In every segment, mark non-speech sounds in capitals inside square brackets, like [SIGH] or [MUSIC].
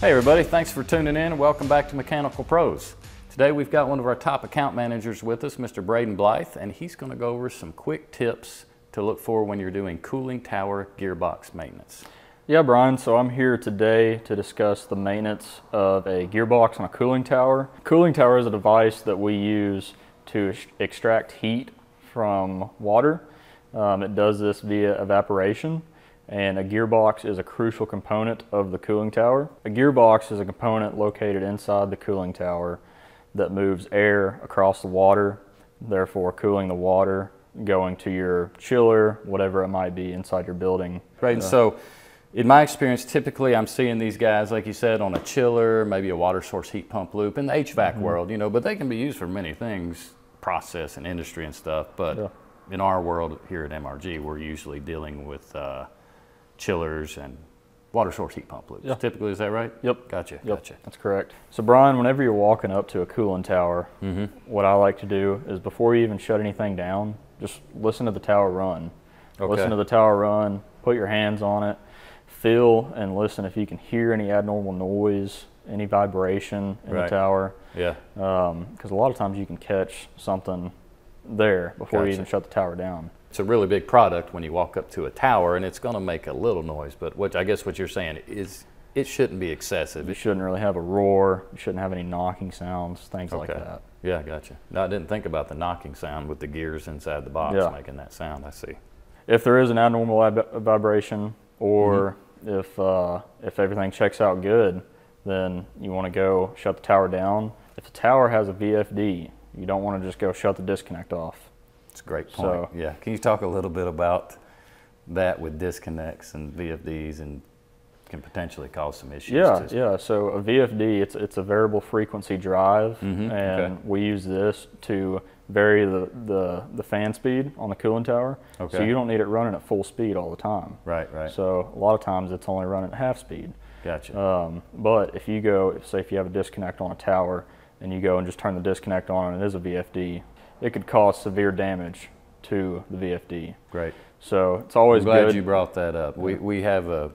Hey everybody, thanks for tuning in welcome back to Mechanical Pros. Today we've got one of our top account managers with us, Mr. Braden Blythe, and he's going to go over some quick tips to look for when you're doing cooling tower gearbox maintenance. Yeah, Bryan, so I'm here today to discuss the maintenance of a gearbox on a cooling tower. Cooling tower is a device that we use to extract heat from water. Um, it does this via evaporation and a gearbox is a crucial component of the cooling tower. A gearbox is a component located inside the cooling tower that moves air across the water, therefore cooling the water, going to your chiller, whatever it might be inside your building. Right, uh, so in my experience, typically I'm seeing these guys, like you said, on a chiller, maybe a water source heat pump loop in the HVAC mm-hmm. world, you know, but they can be used for many things, process and industry and stuff. But yeah. in our world here at MRG, we're usually dealing with uh, chillers and water source heat pump loops. Yeah. Typically, is that right? Yep. Gotcha. Yep. Gotcha. That's correct. So, Bryan, whenever you're walking up to a cooling tower, mm-hmm. what I like to do is before you even shut anything down, just listen to the tower run. Okay. Listen to the tower run. Put your hands on it. Feel and listen if you can hear any abnormal noise, any vibration in right. the tower. Yeah. Because um, a lot of times you can catch something there before gotcha. you even shut the tower down. It's a really big product when you walk up to a tower, and it's going to make a little noise. But what I guess what you're saying is it shouldn't be excessive. You shouldn't really have a roar. You shouldn't have any knocking sounds, things okay. like that. Yeah, gotcha. No, I didn't think about the knocking sound with the gears inside the box yeah. making that sound. I see. If there is an abnormal vibration, or mm-hmm. if uh, if everything checks out good, then you want to go shut the tower down. If the tower has a VFD, you don't want to just go shut the disconnect off. It's a great point. So, yeah. Can you talk a little bit about that with disconnects and VFDs and can potentially cause some issues? Yeah, yeah. So a VFD, it's it's a variable frequency drive, mm-hmm. and okay. we use this to vary the, the, the fan speed on the cooling tower. Okay. So you don't need it running at full speed all the time. Right, right. So a lot of times it's only running at half speed. Gotcha. Um, but if you go, say if you have a disconnect on a tower and you go and just turn the disconnect on and it is a VFD, it could cause severe damage to the VFD. Great. So it's always I'm glad good. you brought that up. We, we have a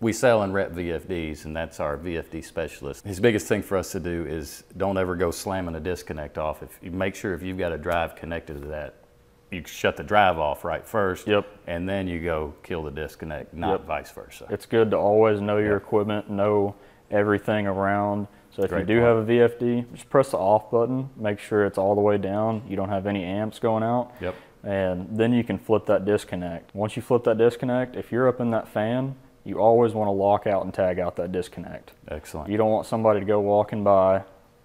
we sell and rep VFDs, and that's our VFD specialist. His biggest thing for us to do is don't ever go slamming a disconnect off. If you make sure if you've got a drive connected to that, you shut the drive off right first. Yep. And then you go kill the disconnect, not yep. vice versa. It's good to always know your yep. equipment, know everything around. So if Great you do point. have a VFD, just press the off button, make sure it's all the way down. You don't have any amps going out. Yep. And then you can flip that disconnect. Once you flip that disconnect, if you're up in that fan, you always want to lock out and tag out that disconnect. Excellent. You don't want somebody to go walking by,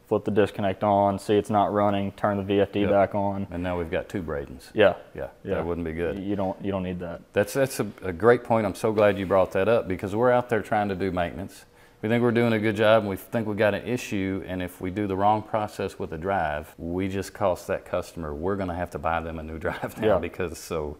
flip the disconnect on, see it's not running, turn the VFD yep. back on. And now we've got two Bradens. Yeah. Yeah. Yeah. That wouldn't be good. You don't you don't need that. That's that's a, a great point. I'm so glad you brought that up because we're out there trying to do maintenance we think we're doing a good job and we think we got an issue and if we do the wrong process with a drive we just cost that customer we're going to have to buy them a new [LAUGHS] drive now yeah. because so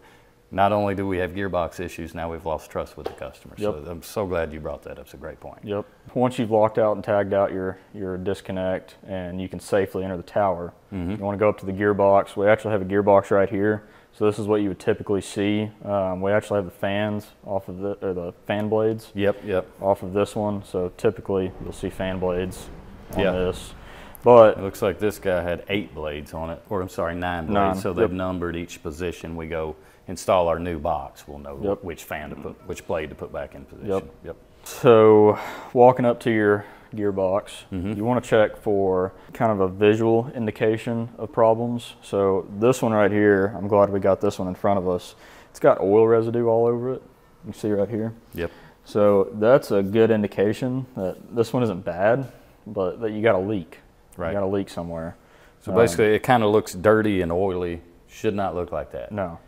not only do we have gearbox issues now we've lost trust with the customer yep. so i'm so glad you brought that up it's a great point yep once you've locked out and tagged out your your disconnect and you can safely enter the tower mm-hmm. you want to go up to the gearbox we actually have a gearbox right here so this is what you would typically see. Um, we actually have the fans off of the, or the fan blades. Yep, yep. Off of this one. So typically you'll see fan blades on yep. this. But it looks like this guy had eight blades on it, or I'm sorry, nine blades. Nine. So they've yep. numbered each position. We go install our new box. We'll know yep. which fan to put, which blade to put back in position. Yep. Yep. So walking up to your gearbox. Mm-hmm. You want to check for kind of a visual indication of problems. So this one right here, I'm glad we got this one in front of us. It's got oil residue all over it. You see right here? Yep. So that's a good indication that this one isn't bad, but that you got a leak. Right. You got a leak somewhere. So basically, um, it kind of looks dirty and oily. Should not look like that. No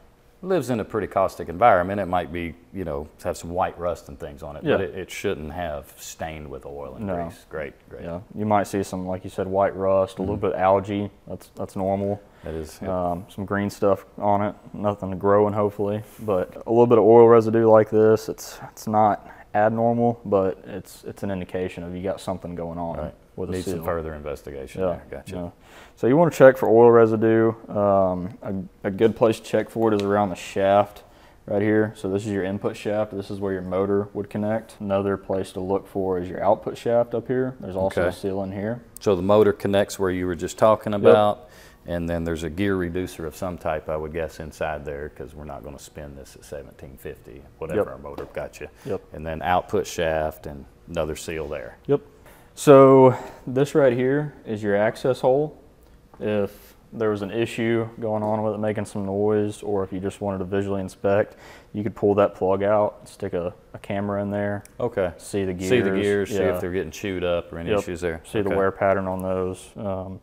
lives in a pretty caustic environment. It might be, you know, have some white rust and things on it, yeah. but it, it, shouldn't have stained with oil and no. grease. Great, great. Yeah, you might see some, like you said, white rust, a mm-hmm. little bit algae. That's that's normal. That is. Yep. Um, some green stuff on it, nothing growing hopefully, but a little bit of oil residue like this. It's it's not abnormal, but it's it's an indication of you got something going on. Right. With Need some further investigation. Yeah, there. gotcha. Yeah. So you want to check for oil residue. Um, a, a, good place to check for it is around the shaft right here. So this is your input shaft. This is where your motor would connect. Another place to look for is your output shaft up here. There's also a seal in here. So the motor connects where you were just talking about, and then there's a gear reducer of some type, I would guess, inside there because we're not going to spin this at 1750, whatever Yep. our motor got you. Yep. And then output shaft and another seal there. Yep. So this right here is your access hole. If there was an issue going on with it making some noise, or if you just wanted to visually inspect, you could pull that plug out, stick a, a camera in there, Okay. see the gears. See the gears, see if they're getting chewed up or any Yep. issues there. see the wear pattern on those. Um,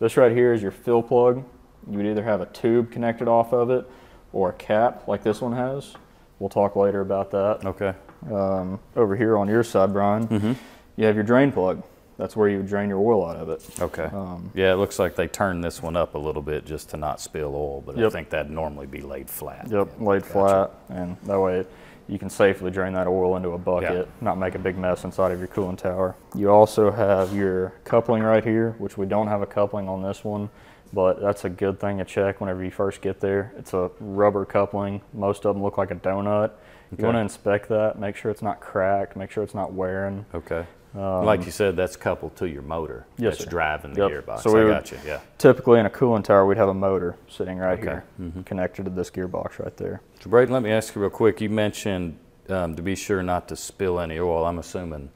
this right here is your fill plug. You would either have a tube connected off of it or a cap like this one has. We'll talk later about that. Okay. Um, over here on your side, Bryan, Mm-hmm. You have your drain plug. That's where you would drain your oil out of it. Okay. Um, Yeah, it looks like they turned this one up a little bit just to not spill oil, but I think that'd normally be laid flat. Yep, laid Gotcha. flat, and that way you can safely drain that oil into a bucket, not make a big mess inside of your cooling tower. You also have your coupling right here, which we don't have a coupling on this one, but that's a good thing to check whenever you first get there. It's a rubber coupling. Most of them look like a donut. You want to inspect that, make sure it's not cracked, make sure it's not wearing. Okay. Um, like you said, that's coupled to your motor. Yes, That's sir. driving the Yep. gearbox. So we I would- got you. Yeah. Typically in a cooling tower, we'd have a motor sitting right Okay. here, Mhm. connected to this gearbox right there. So, Braden, let me ask you real quick. You mentioned um, to be sure not to spill any oil. I'm assuming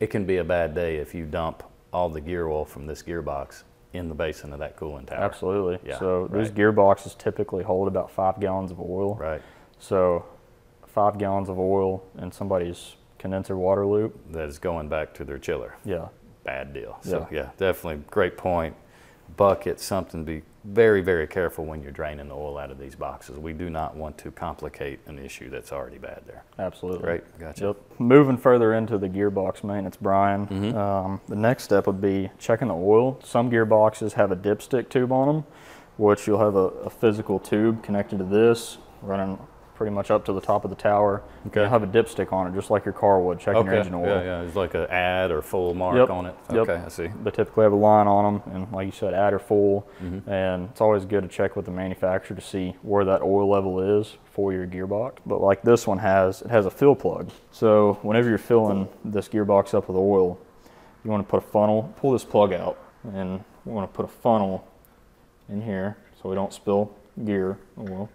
it can be a bad day if you dump all the gear oil from this gearbox in the basin of that cooling tower. Absolutely. Yeah, so these gearboxes typically hold about five gallons of oil. Right. So five gallons of oil in somebody's condenser water loop. That is going back to their chiller. Yeah. Bad deal. So, Yeah. yeah, definitely great point. Bucket, something to be very, very careful when you're draining the oil out of these boxes. We do not want to complicate an issue that's already bad there. Absolutely. Great. Gotcha. Yep. Moving further into the gearbox maintenance, Bryan, Mhm. um, the next step would be checking the oil. Some gearboxes have a dipstick tube on them, which you'll have a, a physical tube connected to this, running pretty much up to the top of the tower. Okay. You'll have a dipstick on it, just like your car would, checking your Okay. engine oil. Yeah, yeah. It's like an add or full mark Yep, on it. yep. Okay, I see. They typically have a line on them, and like you said, add or full. Mhm. And it's always good to check with the manufacturer to see where that oil level is for your gearbox. But like this one has, it has a fill plug. So whenever you're filling this gearbox up with oil, you want to put a funnel, pull this plug out, and we want to put a funnel in here so we don't spill gear oil.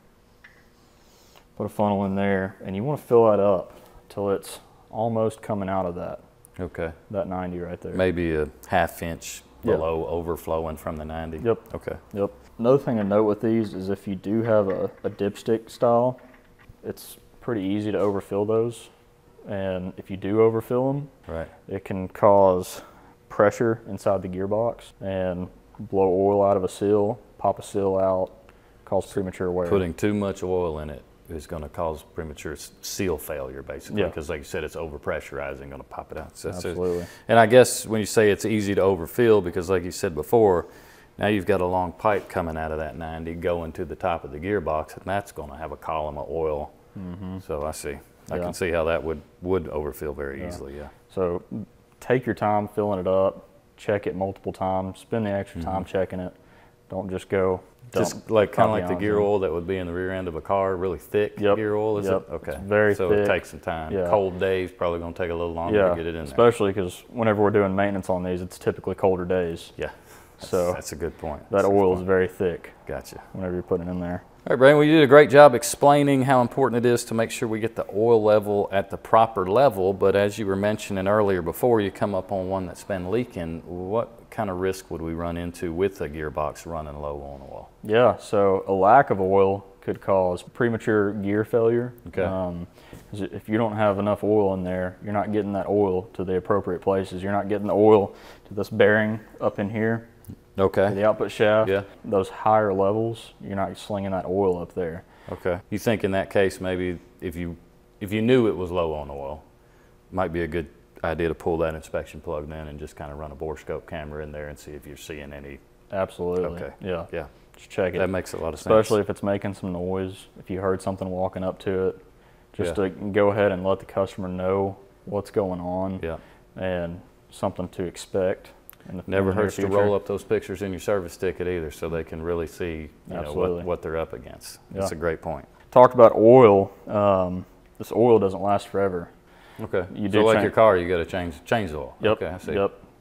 Put a funnel in there, and you want to fill that up till it's almost coming out of that Okay. that 90 right there. Maybe a half inch below overflowing from the 90. Yep. Okay. Yep. Another thing to note with these is if you do have a, a dipstick style, it's pretty easy to overfill those. And if you do overfill them, Right. it can cause pressure inside the gearbox and blow oil out of a seal, pop a seal out, cause premature wear. Putting too much oil in it is going to cause premature seal failure, basically, Yeah. because, like you said, it's overpressurizing, going to pop it out. So. Absolutely. And I guess when you say it's easy to overfill, because like you said before, now you've got a long pipe coming out of that 90 going to the top of the gearbox, and that's going to have a column of oil. hmm So I see. I Yeah. can see how that would would overfill very Yeah. easily. Yeah. So take your time filling it up, check it multiple times, spend the extra time checking it. Don't just go. Mm-hmm. Just like kind of like the gear oil that would be in the rear end of a car, really thick Yep, gear oil, is yep. it? Okay. It's very so it takes some time. Yeah. Cold days probably going to take a little longer Yeah, to get it in there. especially because whenever we're doing maintenance on these, it's typically colder days. Yeah. That's, So that's a good point. that That's oil is very thick Gotcha. whenever you're putting it in there. All right, Bryan, well, you did a great job explaining how important it is to make sure we get the oil level at the proper level. But as you were mentioning earlier, before you come up on one that's been leaking, what kind of risk would we run into with a gearbox running low on oil? Yeah, so a lack of oil could cause premature gear failure. Okay. Um, if you don't have enough oil in there, you're not getting that oil to the appropriate places. You're not getting the oil to this bearing up in here, Okay. the output shaft. Yeah. Those higher levels, you're not slinging that oil up there. Okay. You think in that case maybe if you if you knew it was low on oil, might be a good idea to pull that inspection plug then and just kind of run a borescope camera in there and see if you're seeing any. Absolutely. Okay. Yeah. Yeah. Just check it. That makes a lot of sense. especially if it's making some noise. If you heard something walking up to it, just to go ahead and let the customer know what's going on Yeah. and something to expect. Never in the near hurts to roll up those pictures in your service ticket either, so they can really see you know, what, what they're up against. Yeah. That's a great point. talked about oil. Um, this oil doesn't last forever. Okay. You so do like your car, you got to change change the oil. Yep. Okay, I see.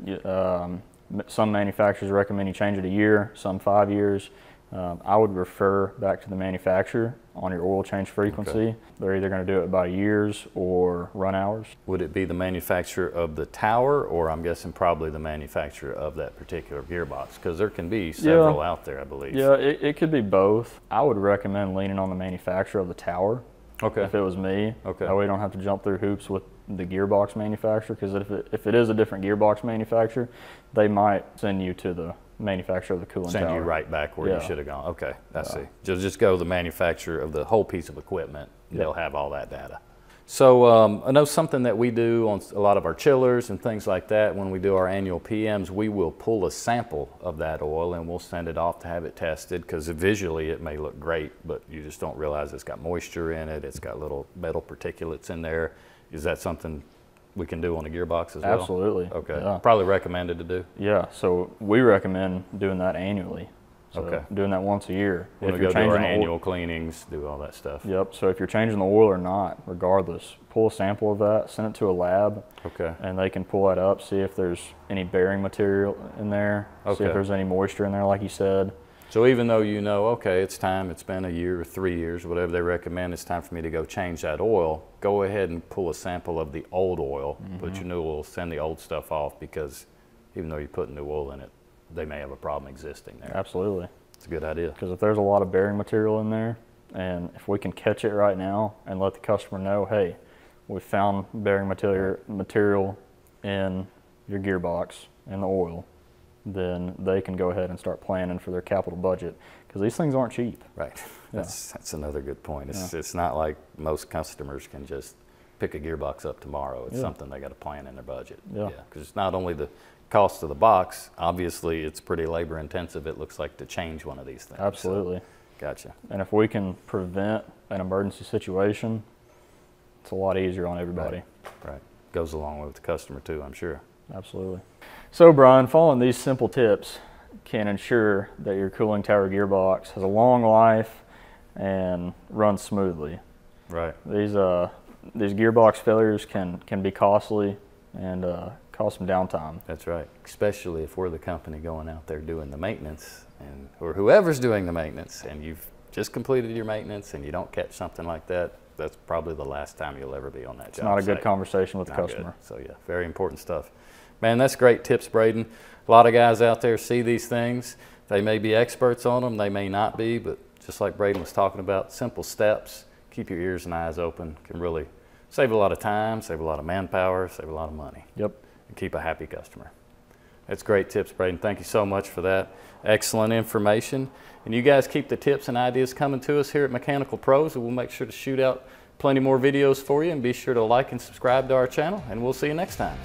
Yep. Um, some manufacturers recommend you change it a year, some five years. Um, I would refer back to the manufacturer on your oil change frequency. They're either going to do it by years or run hours. Would it be the manufacturer of the tower, or I'm guessing probably the manufacturer of that particular gearbox? Because there can be several out there, I believe. Yeah, it, it could be both. I would recommend leaning on the manufacturer of the tower Okay. if it was me. Okay. That way you don't have to jump through hoops with the gearbox manufacturer because if it, if it is a different gearbox manufacturer, they might send you to the manufacturer of the cooling Send tower. you right back where Yeah. you should have gone. Okay, I see. Just just go to the manufacturer of the whole piece of equipment. Yep. They'll have all that data. So um, I know something that we do on a lot of our chillers and things like that. When we do our annual PMs, we will pull a sample of that oil and we'll send it off to have it tested because visually it may look great, but you just don't realize it's got moisture in it. It's got little metal particulates in there. Is that something we can do on a gearbox as well? Absolutely. Okay. Yeah. Probably recommended to do. Yeah, so we recommend doing that annually. So Okay. Doing that once a year. When we go do our the oil- annual cleanings, do all that stuff. Yep. So if you're changing the oil or not, regardless, pull a sample of that, send it to a lab, Okay. and they can pull that up, see if there's any bearing material in there, okay. see if there's any moisture in there, like you said. So even though you know, okay, it's time, it's been a year or three years, whatever they recommend, it's time for me to go change that oil, go ahead and pull a sample of the old oil, mm-hmm. put your new oil, send the old stuff off because even though you put new oil in it, they may have a problem existing there. Absolutely. It's a good idea. Because if there's a lot of bearing material in there, and if we can catch it right now and let the customer know, hey, we found bearing material material in your gearbox and the oil, then they can go ahead and start planning for their capital budget because these things aren't cheap. Right. [LAUGHS] Yeah. That's, that's another good point. It's, it's not like most customers can just pick a gearbox up tomorrow. It's Yeah. something they got to plan in their budget. Yeah. Because it's not only the cost of the box, obviously it's pretty labor intensive, it looks like, to change one of these things. So, Absolutely. Gotcha. And if we can prevent an emergency situation, it's a lot easier on everybody. Right. Goes along with the customer too, I'm sure. Absolutely. So, Bryan, following these simple tips can ensure that your cooling tower gearbox has a long life and runs smoothly. Right. These uh, these gearbox failures can can be costly and uh, cause some downtime. That's right. Especially if we're the company going out there doing the maintenance and or whoever's doing the maintenance and you've just completed your maintenance and you don't catch something like that, that's probably the last time you'll ever be on that It's job not a good conversation with the Not good. customer. So yeah, very important stuff. Man, that's great tips, Braden. A lot of guys out there see these things. They may be experts on them, they may not be, but just like Braden was talking about, simple steps, keep your ears and eyes open, can really save a lot of time, save a lot of manpower, save a lot of money, Yep. and keep a happy customer. That's great tips, Braden. Thank you so much for that. Excellent information. And you guys keep the tips and ideas coming to us here at Mechanical Pros, and we'll make sure to shoot out plenty more videos for you. And be sure to like and subscribe to our channel, and we'll see you next time.